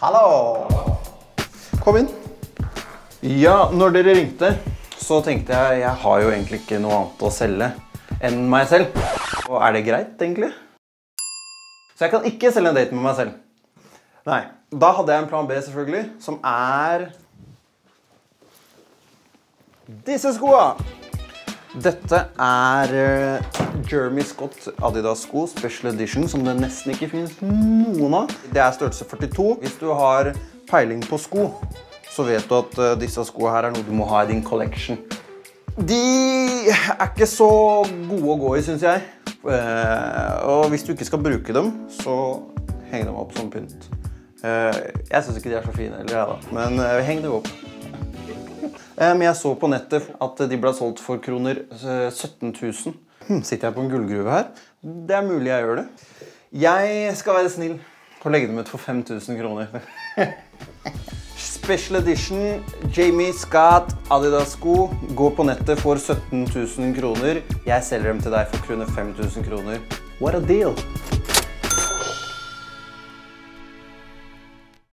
Hallo! Kom inn. Ja, når dere ringte, så tenkte jeg jeg har jo egentlig ikke noe annet å selge enn meg selv. Og er det greit, egentlig? Så jeg kan ikke selge en date med meg selv. Nei. Da hadde jeg en plan B, selvfølgelig, som er disse skoa. Dette er uh, Jeremy Scott Adidas sko Special Edition, som det nesten ikke finnes noen av. Det er størrelse 42. Hvis du har peiling på sko, så vet du at uh, disse skoene her er noe du må ha i din collection. De er ikke så gode å gå i, syns jeg. Uh, og hvis du ikke skal bruke dem, så heng dem opp som pynt. jeg syns ikke de er så fine, heller. Men heng dem opp. Men jeg så på nettet at de ble solgt for kroner 17 000. Hm, sitter jeg på en gullgruve her? Det er mulig jeg gjør det. Jeg skal være snill og legge dem ut for 5000 kroner. Special edition Jamie Scott Adidas-sko. Gå på nettet for 17 000 kroner. Jeg selger dem til deg for kroner 5000 kroner. What a deal!